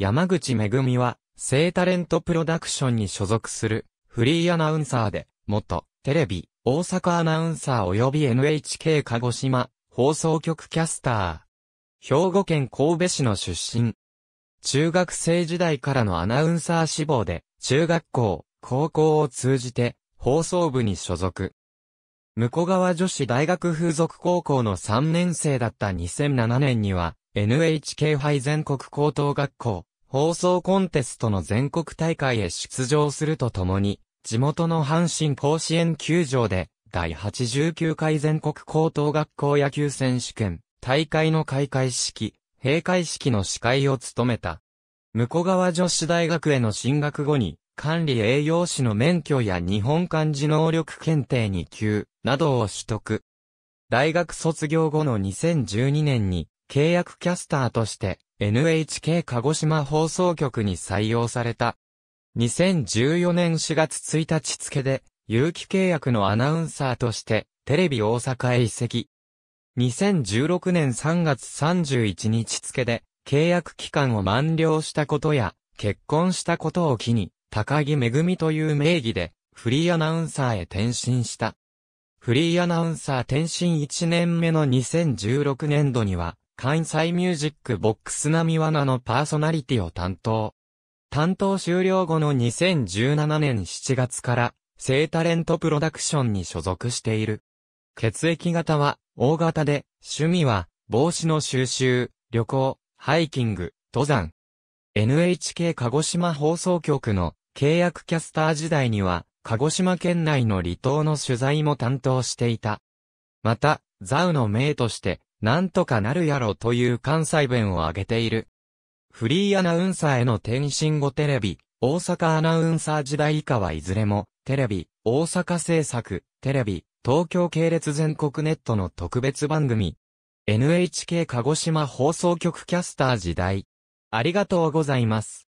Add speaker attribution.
Speaker 1: 山口めぐみは、聖タレントプロダクションに所属する、フリーアナウンサーで、元、テレビ、大阪アナウンサー及び NHK 鹿児島、放送局キャスター。兵庫県神戸市の出身。中学生時代からのアナウンサー志望で、中学校、高校を通じて、放送部に所属。向川女子大学風俗高校の3年生だった2007年には、NHK 杯全国高等学校、放送コンテストの全国大会へ出場するとともに、地元の阪神甲子園球場で、第89回全国高等学校野球選手権、大会の開会式、閉会式の司会を務めた。向川女子大学への進学後に、管理栄養士の免許や日本漢字能力検定2級などを取得。大学卒業後の2012年に契約キャスターとして NHK 鹿児島放送局に採用された。2014年4月1日付で有期契約のアナウンサーとしてテレビ大阪へ移籍。2016年3月31日付で契約期間を満了したことや結婚したことを機に高木めぐみという名義でフリーアナウンサーへ転身した。フリーアナウンサー転身1年目の2016年度には関西ミュージックボックス並み罠のパーソナリティを担当。担当終了後の2017年7月から、聖タレントプロダクションに所属している。血液型は、大型で、趣味は、帽子の収集、旅行、ハイキング、登山。NHK 鹿児島放送局の契約キャスター時代には、鹿児島県内の離島の取材も担当していた。また、ザウの名として、なんとかなるやろという関西弁を挙げている。フリーアナウンサーへの転身後テレビ、大阪アナウンサー時代以下はいずれも、テレビ、大阪制作、テレビ、東京系列全国ネットの特別番組、NHK 鹿児島放送局キャスター時代。ありがとうございます。